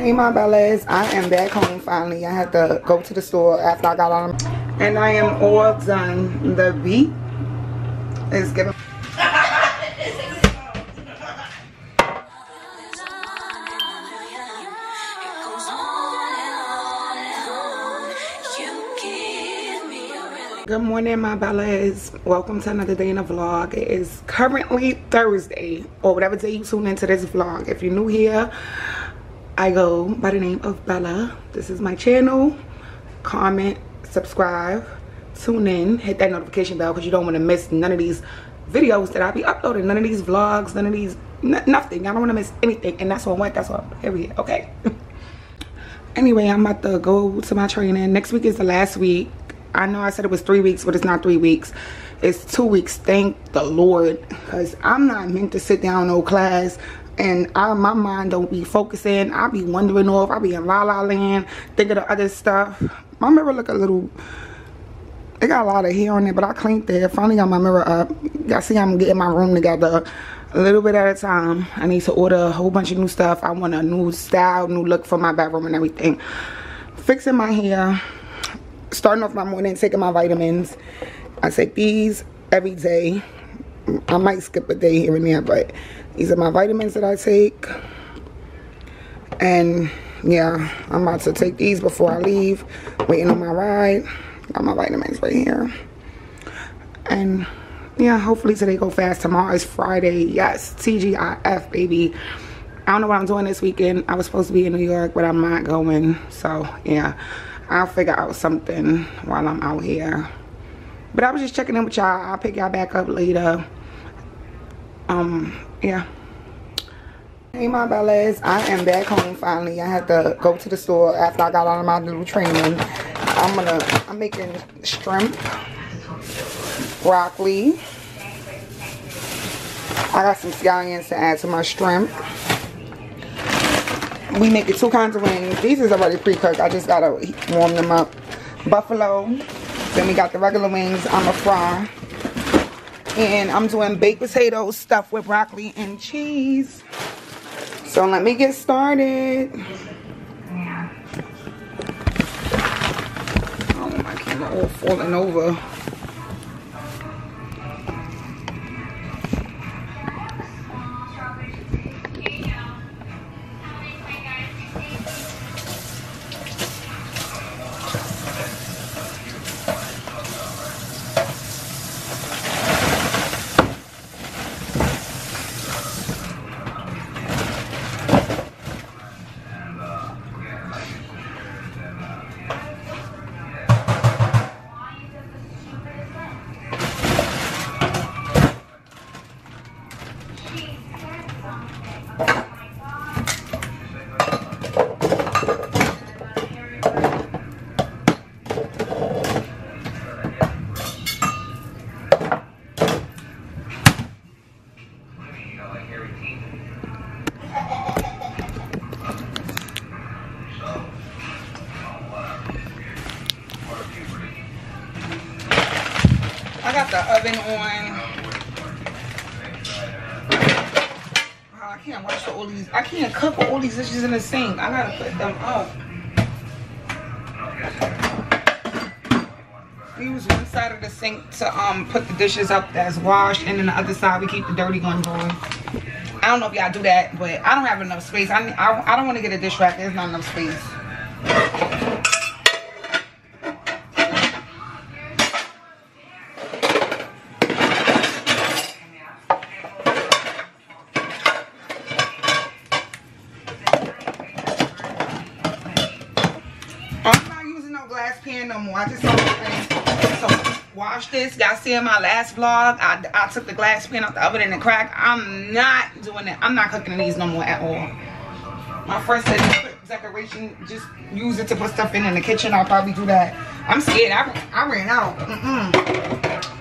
Hey my bellas, I am back home finally. I had to go to the store after I got on and I am all done. The beat is giving Good morning, my bellas. Welcome to another day in the vlog. It is currently Thursday, or whatever day you tune into this vlog. If you're new here, I go by the name of Bella. This is my channel. Comment, subscribe, tune in, hit that notification bell because you don't want to miss none of these videos that I be uploading. None of these vlogs, none of these, nothing. I don't want to miss anything. And that's what I want. That's what, period. Okay. anyway, I'm about to go to my training. Next week is the last week I know I said it was three weeks, but it's not three weeks. It's two weeks. Thank the Lord. Because I'm not meant to sit down no class and I, my mind don't be focusing. I be wandering off. I be in la la land, thinking of other stuff. My mirror look a little, it got a lot of hair on it, but I cleaned it. Finally got my mirror up. Y'all see I'm getting my room together a little bit at a time. I need to order a whole bunch of new stuff. I want a new style, new look for my bedroom and everything. Fixing my hair starting off my morning taking my vitamins. I take these every day. I might skip a day here and there, but these are my vitamins that I take. And yeah, I'm about to take these before I leave. Waiting on my ride. Got my vitamins right here. And yeah, hopefully today go fast. Tomorrow is Friday. Yes, TGIF, baby. I don't know what I'm doing this weekend. I was supposed to be in New York, but I'm not going. So yeah. I'll figure out something while I'm out here. But I was just checking in with y'all. I'll pick y'all back up later. Um, yeah. Hey my bellas, I am back home finally. I had to go to the store after I got out of my little training. I'm gonna, I'm making shrimp, broccoli. I got some scallions to add to my shrimp we make it two kinds of wings. These is already pre-cooked. I just gotta warm them up. Buffalo. Then we got the regular wings. I'm a fry. And I'm doing baked potatoes stuffed with broccoli and cheese. So let me get started. Oh, my camera all falling over. Dishes in the sink. I gotta put them up. We use one side of the sink to um put the dishes up that's washed, and then the other side we keep the dirty ones on. I don't know if y'all do that, but I don't have enough space. I I, I don't want to get a dish rack. There's not enough space. See in my last vlog, I, I took the glass pan out the oven and the crack. I'm not doing that. I'm not cooking these no more at all. My friend said decoration, just use it to put stuff in in the kitchen. I'll probably do that. I'm scared. I, I ran out. Mm -mm.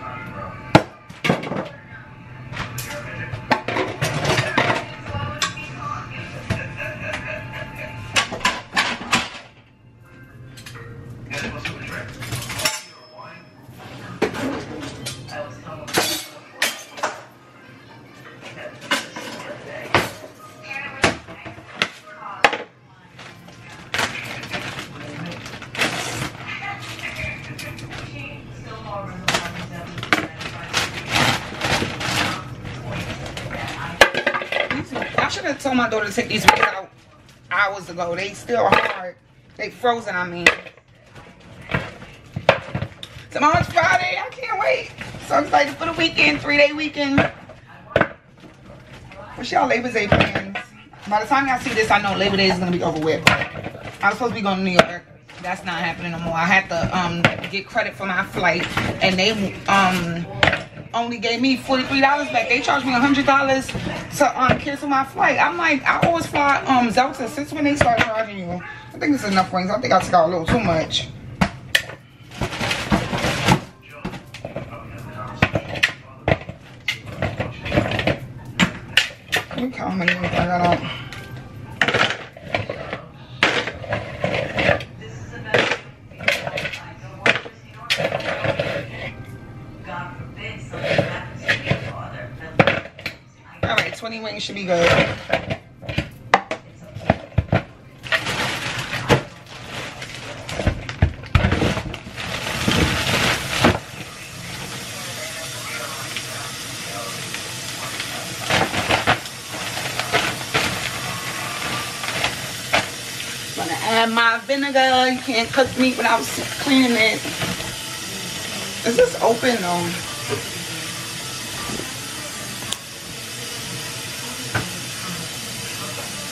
Told my daughter to take these out hours ago. They still hard. They frozen, I mean. Tomorrow's Friday. I can't wait. So I'm excited for the weekend, three-day weekend. What's y'all Labor Day plans? By the time y'all see this, I know Labor Day is going to be over with. I was supposed to be going to New York. That's not happening no more. I had to um, get credit for my flight. And they um, only gave me $43 back. They charged me $100 to um, cancel my flight. I'm like, I always fly um, Delta since when they started charging you. I think it's enough rings. I think I took out a little too much. Look how many I got on. 20 should be good. Gonna add my vinegar. You can't cook meat without cleaning it. Is this open though?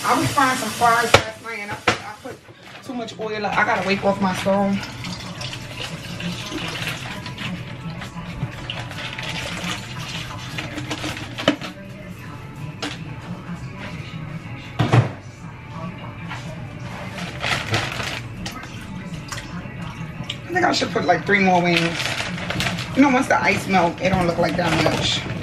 I was frying some fries last night and I put, I put too much oil. I gotta wake off my stove. I think I should put like three more wings. You know, once the ice melt, it don't look like that much.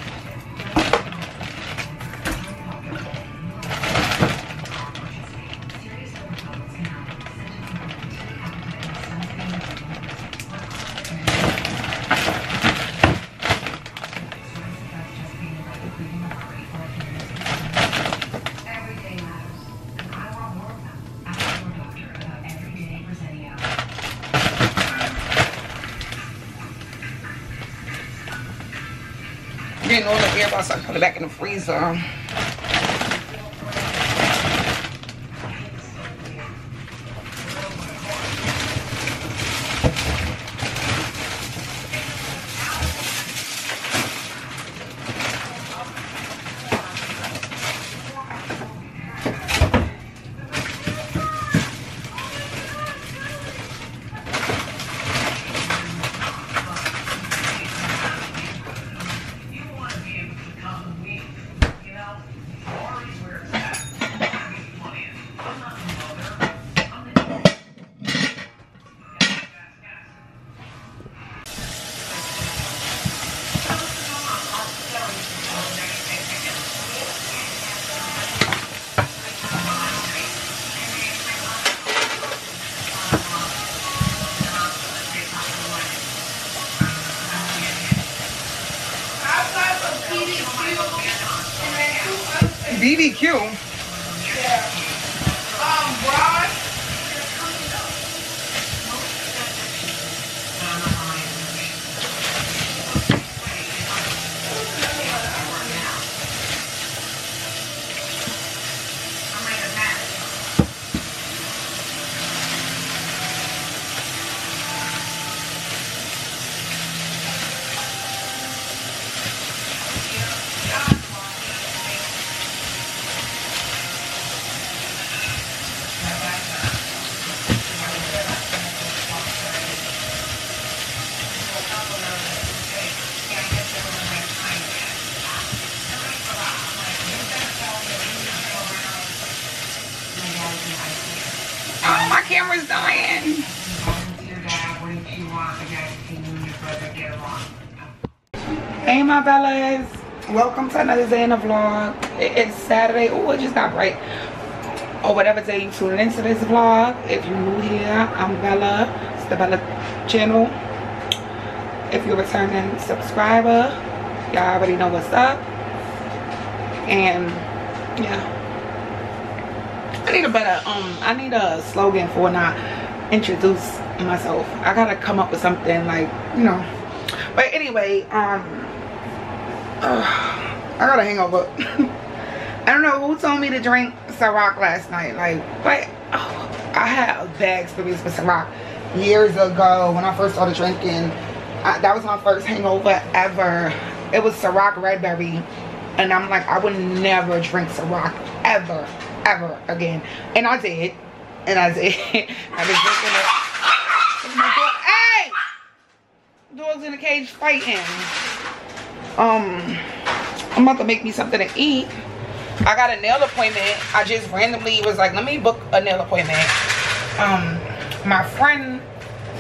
Freezer. BBQ. Oh, my camera's dying. Hey, my bellas. Welcome to another day in the vlog. It's Saturday. Oh, it just got bright. Or whatever day you tuning into this vlog. If you're new here, I'm Bella. It's the Bella channel. If you're a returning subscriber, y'all already know what's up. And yeah. I need a better um I need a slogan for when I introduce myself. I gotta come up with something like, you know. But anyway, um I got a hangover. I don't know who told me to drink Ciroc last night. Like, but oh, I had a bad experience with Ciroc years ago when I first started drinking. I, that was my first hangover ever. It was Ciroc Red Berry. And I'm like, I would never drink Ciroc ever, ever again. And I did. And I did. Been drinking it. Hey! Dogs in the cage fighting. Um, I'm about to make me something to eat. I got a nail appointment. I just randomly was like, let me book a nail appointment. Um, my friend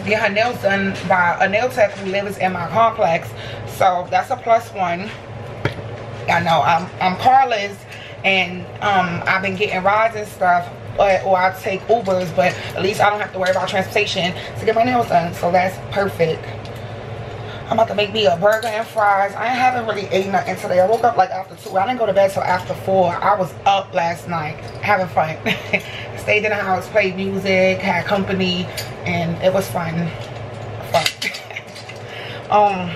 get her nails done by a nail tech who lives in my complex. So that's a plus one. I know I'm I'm carless and um I've been getting rides and stuff but or I take Ubers but at least I don't have to worry about transportation to get my nails done so that's perfect I'm about to make me a burger and fries I haven't really ate nothing today I woke up like after two I didn't go to bed till after four I was up last night having fun stayed in the house played music had company and it was fun fun um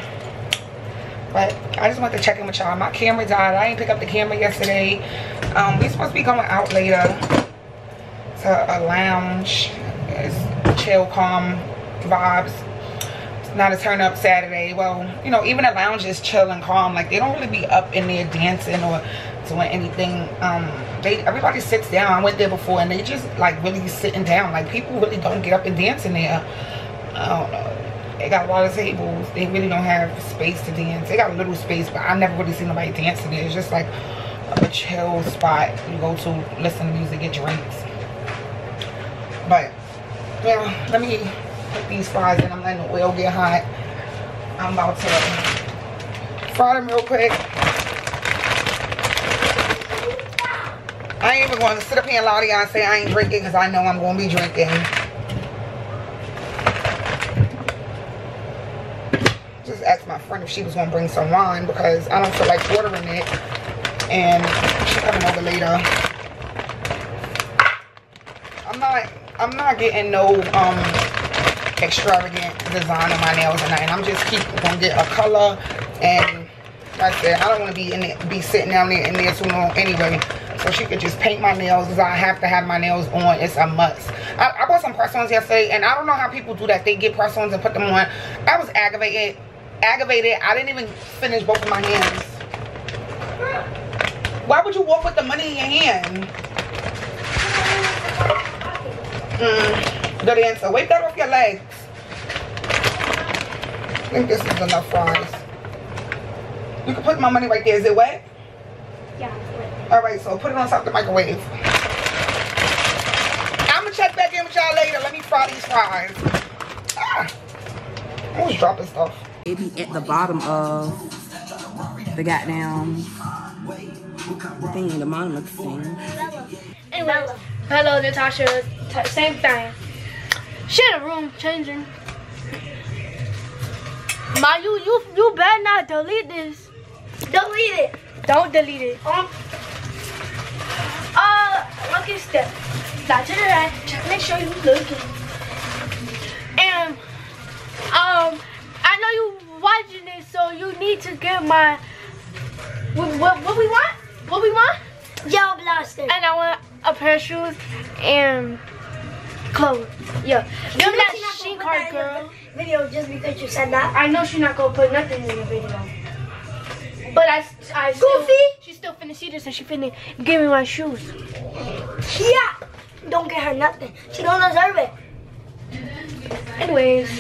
but I just want to check in with y'all. My camera died. I didn't pick up the camera yesterday. Um, we're supposed to be going out later to a lounge. It's chill, calm vibes. Not a turn up Saturday. Well, you know, even a lounge is chill and calm. Like they don't really be up in there dancing or doing anything. Um, they everybody sits down. I went there before and they just like really sitting down. Like people really don't get up and dance in there. I don't know they got a lot of tables. They really don't have space to dance. They got a little space, but I never really seen nobody dancing there. It's just like a chill spot you go to listen to music, get drinks. But yeah, let me put these fries in. I'm letting the oil get hot. I'm about to fry them real quick. I ain't even going to sit up here and lie to y'all and say I ain't drinking because I know I'm going to be drinking. Just asked my friend if she was gonna bring some wine because I don't feel like ordering it. And she's coming over later. I'm not I'm not getting no um extravagant design on my nails and nothing. I'm just keep gonna get a color and like I said, I don't want to be in be sitting down there in there too long anyway. So she could just paint my nails because I have to have my nails on. It's a must. I, I bought some press-ons yesterday and I don't know how people do that. They get press-ons and put them on. I was aggravated aggravated. I didn't even finish both of my hands. Why would you walk with the money in your hand? Mm, good answer. Wipe that off your legs. I think this is enough fries. You can put my money right there. Is it wet? Yeah, wet. All right, so put it on top of the microwave. I'm going to check back in with y'all later. Let me fry these fries. Ah, I was dropping stuff it be at the bottom of the goddamn the thing, the monument thing. Anyway, hello Natasha, same thing. She in a room changing. My, you you you better not delete this. Delete it. Don't delete it. Um. Uh, look at step. Not to the right. Check, make sure you looking. And um. I know you watching this, so you need to get my what, what, what we want? What we want? Yellow blaster. And I want a pair of shoes and clothes. Yeah. Give me that sheet card, girl. Video just because you said that. I know she's not gonna put nothing in the video. But I, I still, Goofy. She's still finna see this and she finna give me my shoes. Yeah. Don't get her nothing. She don't deserve it. Anyways.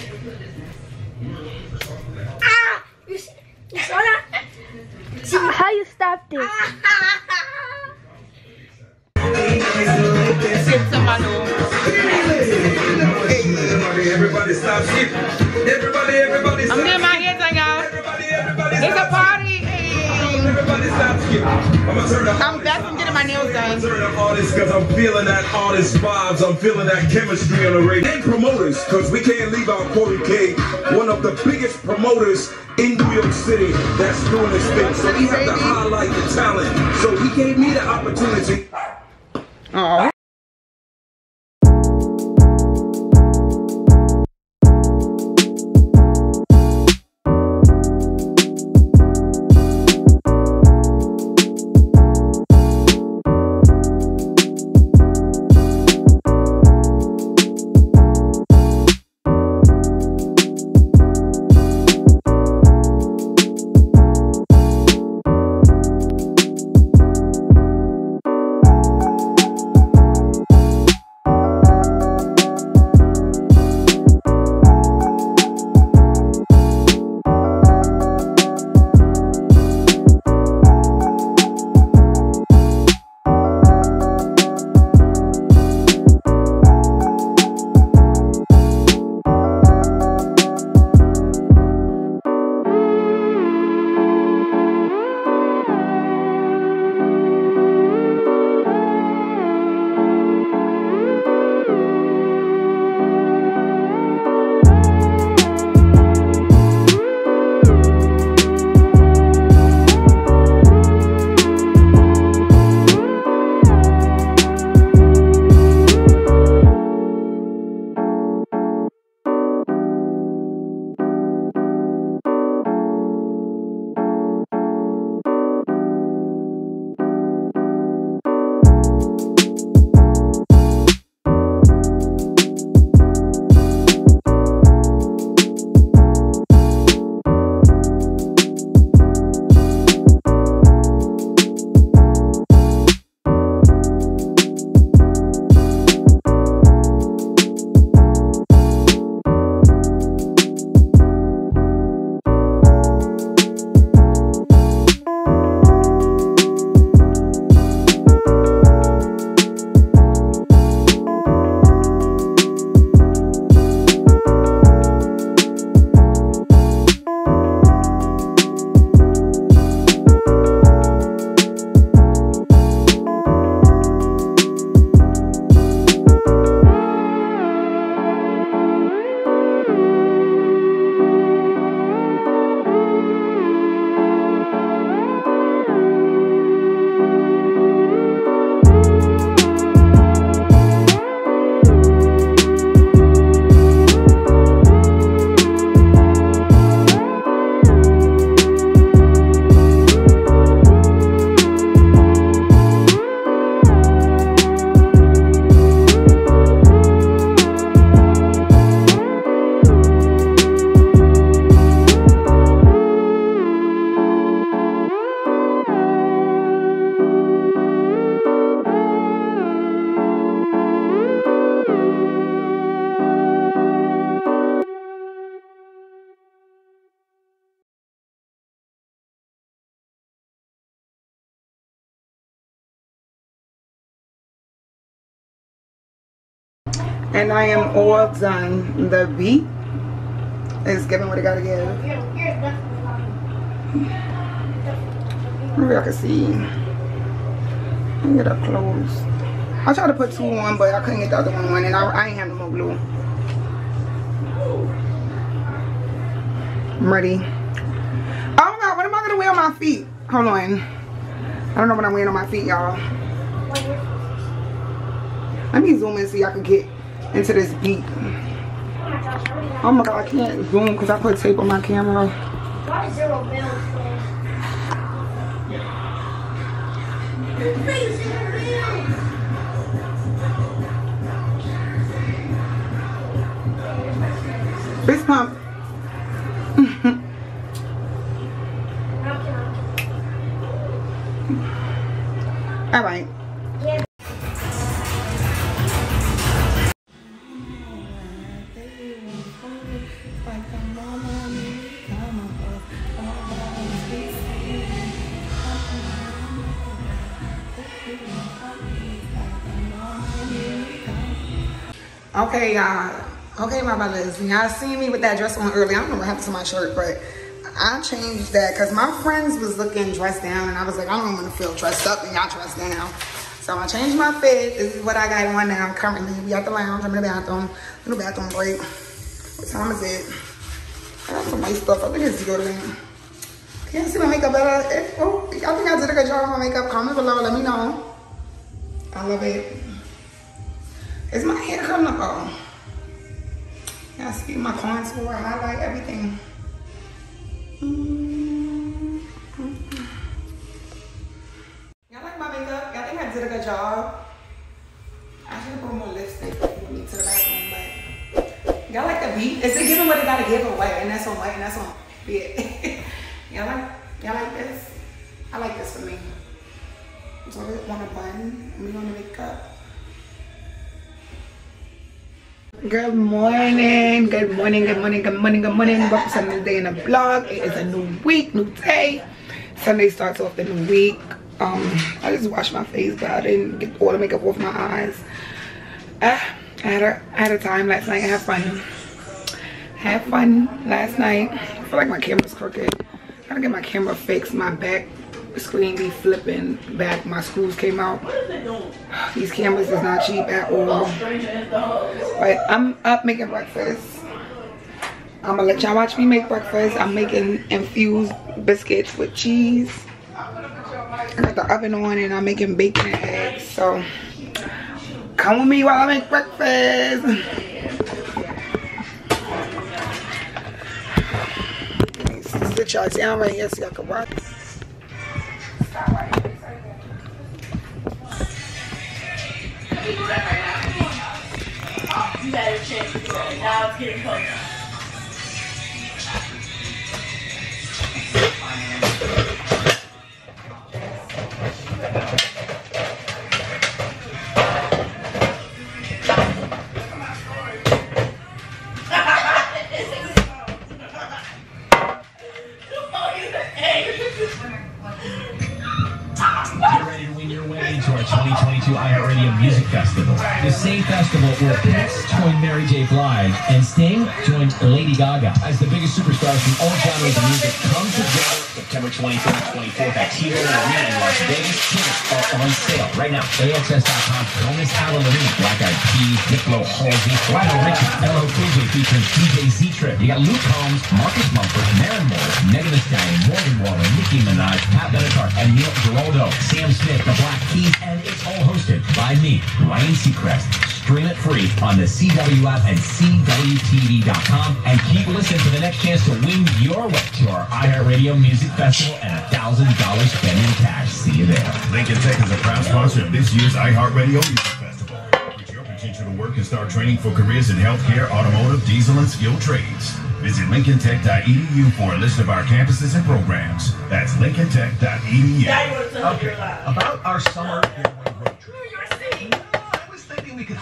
Promoters in New York City that's doing this thing. So he had to highlight the talent. So he gave me the opportunity. And I am all done. The beat is giving what it gotta give. Maybe I can see. Let me get up close. I tried to put two on, but I couldn't get the other one on, and I, I ain't have no more glue. I'm ready. Oh my god, what am I gonna wear on my feet? Hold on. I don't know what I'm wearing on my feet, y'all. Let me zoom in so y'all can get into this beat. Oh my god, I can't zoom because I put tape on my camera. Fist pump. All right. Okay, y'all. Okay, my brothers. Y'all seen me with that dress on early. I don't know what happened to my shirt, but I changed that because my friends was looking dressed down, and I was like, I don't want to feel dressed up and y'all dressed down. So I changed my fit. This is what I got on now. Currently, we at the lounge. I'm in the bathroom. In the bathroom break. What time is it? I got some nice stuff. I think it's deodorant. Can't see my makeup better. It, oh, I think I did a good job on my makeup. Comment below. Let me know. I love it. Is my hair coming up? Oh. Y'all see my contour, highlight, everything. Mm-hmm. Y'all like my makeup? Y'all think I did a good job? I should have put more lipstick to the bathroom, but y'all like the beat? Is it giving what it gotta give away? And that's on white and that's on it. y'all like y'all like this? I like this for me. So I want a bun, me on the makeup. Good morning, good morning, good morning, good morning, good morning. Welcome to another day in the vlog. It is a new week, new day. Sunday starts off the new week. Um, I just washed my face, but I didn't get all the makeup off my eyes. Uh, I had a I had a time last night. I had fun. Had fun last night. I feel like my camera's crooked. I gotta get my camera fixed. My back screen be flipping back. My screws came out. These cameras is not cheap at all. But I'm up making breakfast. I'm gonna let y'all watch me make breakfast. I'm making infused biscuits with cheese. I got the oven on and I'm making bacon and eggs. So come with me while I make breakfast. Let y'all down right here so y'all can watch. Better check it. Now it's getting closer. 2022 Music Festival. The same festival where Prince joined Mary J. Blige and Sting joined Lady Gaga as the biggest superstars from all genres of music come together September 23rd and 24th at T-Mobile Arena in Las Vegas. Tickets are on sale right now. AXS.com. On the arena. Black Eyed Peas, Diplo, Halsey, Lionel Richie, LL Cool featuring DJ Z-Trip. You got Luke Combs, Marcus Mumford, Maren Moore, Megan Thee Stallion, Morgan Wallen, Nicki Minaj, Pat Benatar, and Neil Giraldo, Sam Smith, The Black Keys, and it's all hosted by me, Ryan Seacrest. Stream it free on the CW app and CWTV.com and keep listening for the next chance to win your way to our iHeartRadio Music Festival and a thousand dollars spending in cash. See you there. Lincoln Tech is a proud sponsor of this year's iHeartRadio Music Festival. With your potential to work and start training for careers in healthcare, automotive, diesel, and skilled trades. Visit lincolntech.edu for a list of our campuses and programs. That's lincolntech.edu. Daddy would Okay, about our summer getaway road trip. I was thinking we could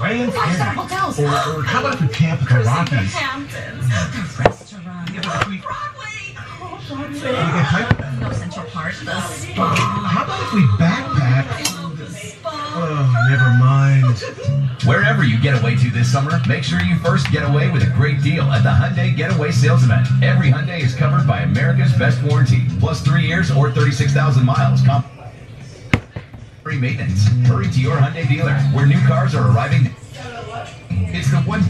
hike the Grand Canyon. Or, or how about if we camp at the Rockies? Hamptons, hmm. the restaurant, Yeah, but if Broadway, we could hike. no Central Park, the spa, How about if we backpack? Oh, never mind. Wherever you get away to this summer, make sure you first get away with a great deal at the Hyundai Getaway Sales Event. Every Hyundai is covered by America's best warranty, plus three years or 36,000 miles. Comp- free maintenance. Hurry to your Hyundai dealer, where new cars are arriving. It's the one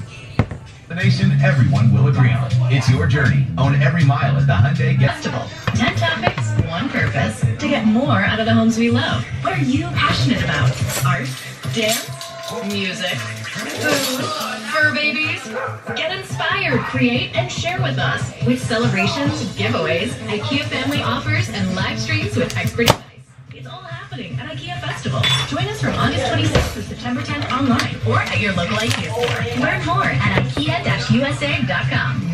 destination everyone will agree on. It's your journey. Own every mile at the Hyundai. Festival. 10 topics, one purpose to get more out of the homes we love. What are you passionate about? Art, dance, music, food, fur babies? Get inspired, create, and share with us. With celebrations, giveaways, IKEA family offers, and live streams with expert advice. It's all happening at IKEA Festival. Join us from August 26th to September 10th online or at your local IKEA store. Learn more at IKEA-USA.com.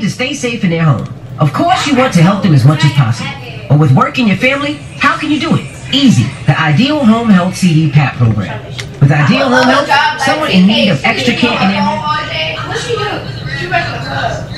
to stay safe in their home. Of course, you want to help them as much as possible. But with work and your family, how can you do it? Easy. The Ideal Home Health CD PAP program. With Ideal Home Health, someone in need of extra care in their home. What she do? She went to the club.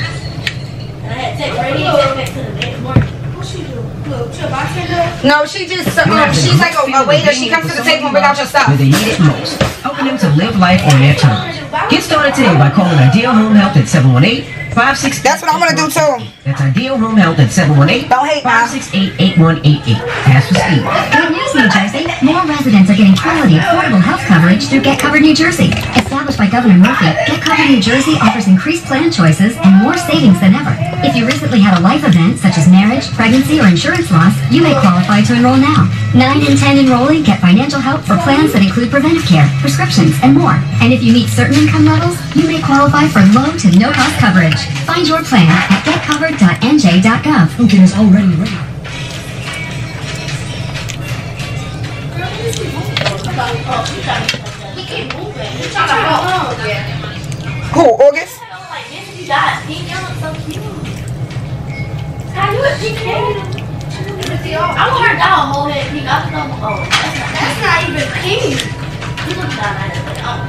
And I had to take Brady and take back to the next morning. What she do? Look, she a bartender? No, she just um, she's like a, a waiter. She comes to the table and bring out your stuff. Where they need it most. Helping them to live life on their terms. Get started today by calling Ideal Home Health at 718 568 That's what I'm gonna do too. That's Ideal Home Health at 718 Don't hate, Ma. 568 8188. Ask for Steve. Good news, New Jersey. More residents are getting quality, affordable health coverage through Get Covered New Jersey. Established by Governor Murphy, Get Covered New Jersey offers increased plan choices and more savings than ever. If you recently had a life event such as marriage, pregnancy, or insurance loss, you may qualify to enroll now. 9 in 10 enrollee get financial help for plans that include preventive care, prescriptions, and more. And if you meet certain income levels, you may qualify for low to no cost coverage. Find your plan at getcovered.nj.gov. Okay, it's already ready. He keep moving. He's trying to hold on. Who? August? Like this, he got pink. You look so cute. How you a pink baby? I want her down whole head pink. I don't know. Oh, that's not, that's not even pink. You look down at it. Oh.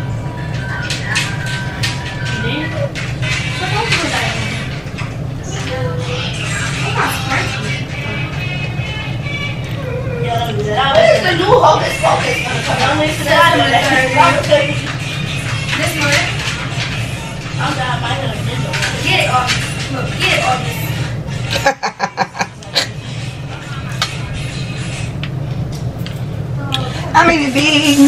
Then, This is the new Hocus Pocus gonna come out. This one? I'm not buying a Nintendo. Get it, August. Get it, August. I made a big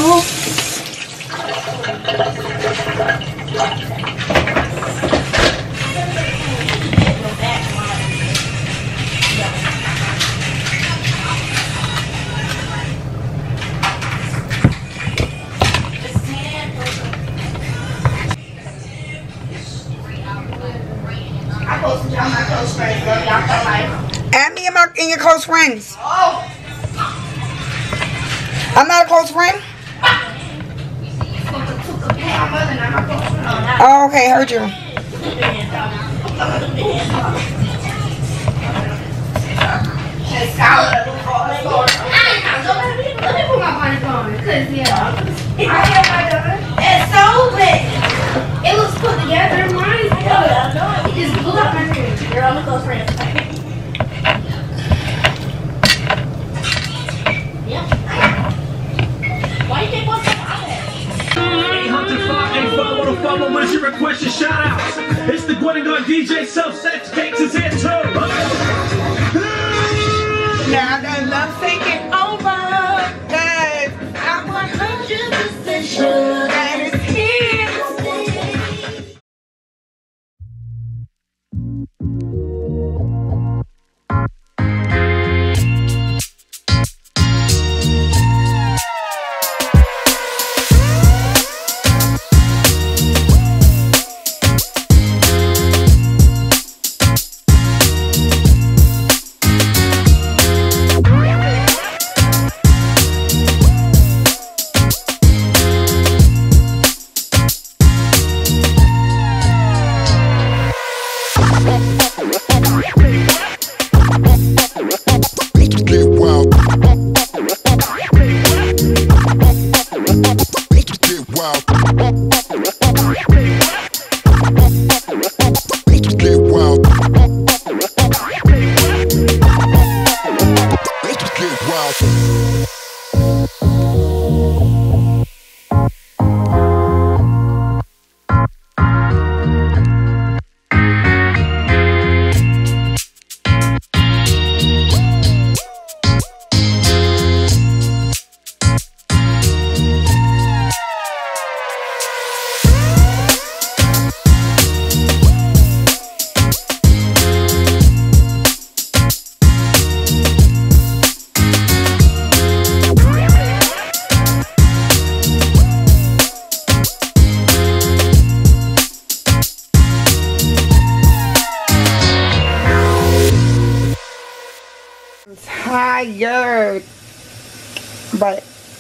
close friends. Add me in, my, in your close friends. Oh, I'm not a close friend. Oh, okay, heard you. It's so big. It was put together. Mine. It just blew up my. You're on the close friends. Yeah. Why you keep on saying Hey, Hunter Clark, hey, follow the follow, where's your shout outs? It's the Gwen and Gun DJ Self Sex Cakes is here too. Now that love's taking over, guys, I'm 100% sure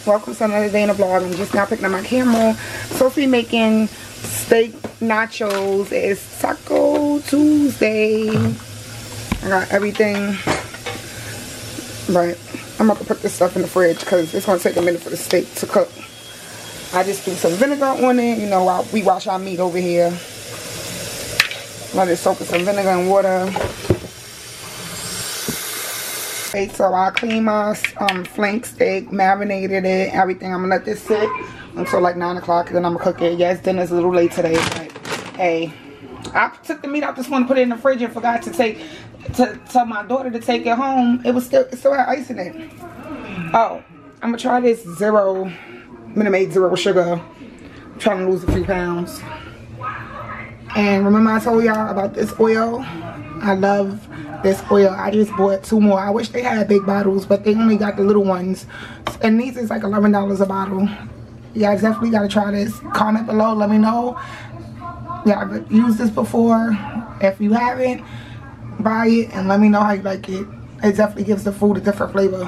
welcome to another day in the vlog. I'm just now picking up my camera. Sophie making steak nachos. It's Taco Tuesday. I got everything. But I'm about to put this stuff in the fridge because it's going to take a minute for the steak to cook. I just threw some vinegar on it. You know, while we wash our meat over here. Let it soak in some vinegar and water. Okay, so I clean my um, flank steak, marinated it, everything. I'm gonna let this sit until like 9 o'clock, and then I'm gonna cook it. Yes, dinner's a little late today, but hey. I took the meat out this morning, put it in the fridge, and forgot to take to tell my daughter to take it home. It was still still had ice in it. Oh, I'm gonna try this zero Minute zero sugar. I'm trying to lose a few pounds. And remember I told y'all about this oil? I love this oil. I just bought two more. I wish they had big bottles, but they only got the little ones. And these is like $11 a bottle. Yeah, guys definitely got to try this. Comment below. Let me know. Yeah, I've used this before. If you haven't, buy it and let me know how you like it. It definitely gives the food a different flavor.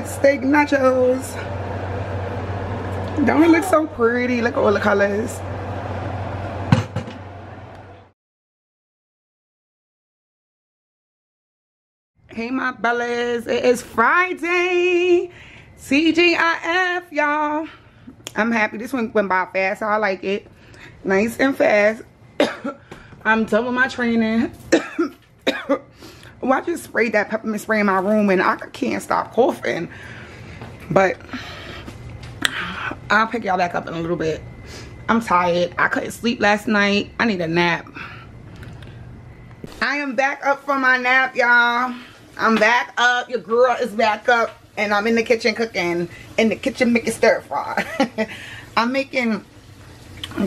Steak nachos. Don't it look so pretty? Look at all the colors. Hey my bellas, it is Friday. TGIF, y'all. I'm happy. This one went by fast, so I like it. Nice and fast. I'm done with my training. Well, I just sprayed that peppermint spray in my room and I can't stop coughing. But I'll pick y'all back up in a little bit. I'm tired. I couldn't sleep last night. I need a nap. I am back up from my nap, y'all. I'm back up. Your girl is back up. And I'm in the kitchen cooking. In the kitchen making stir fry. I'm making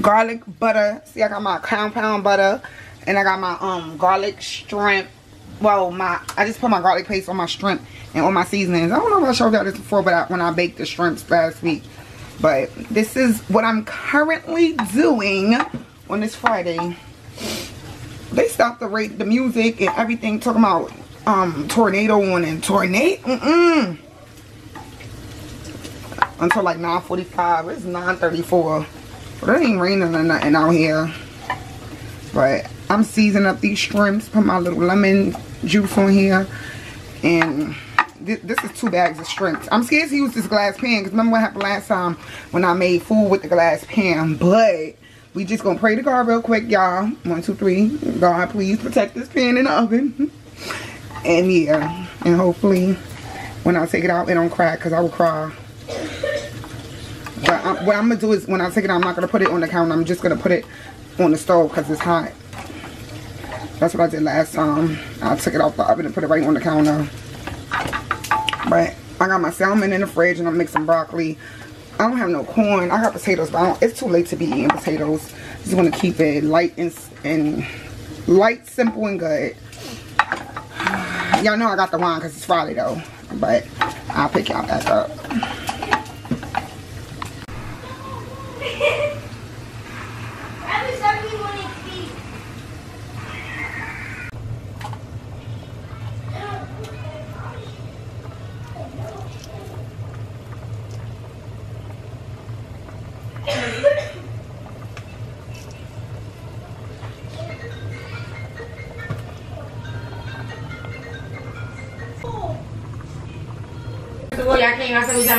garlic butter. See, I got my compound butter. And I got my um garlic shrimp well my i just put my garlic paste on my shrimp and on my seasonings i don't know if i showed y'all this before but I, when i baked the shrimps last week but this is what i'm currently doing on this friday they stopped the rate the music and everything talking about um tornado on and tornado mm -mm. until like 9:45. it's 9:34. but it ain't raining or nothing out here but I'm seasoning up these shrimps. Put my little lemon juice on here. And th this is two bags of shrimps. I'm scared to use this glass pan. Because remember what happened last time when I made food with the glass pan. But we just going to pray to God real quick, y'all. One, two, three. God, please protect this pan in the oven. And yeah, and hopefully when I take it out, it don't crack because I will cry. But I, what I'm gonna do is when I take it out, I'm not gonna put it on the counter. I'm just gonna put it on the stove because it's hot. That's what I did last time. I took it off the oven and put it right on the counter. But I got my salmon in the fridge and I'm mixing broccoli. I don't have no corn. I got potatoes, but it's too late to be eating potatoes. Just want to keep it light and, and light, simple, and good. Y'all know I got the wine because it's Friday though. But I'll pick y'all back up.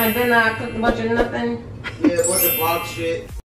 Y'all came out, cooked a bunch of nothing. Yeah, a bunch of vlog shit.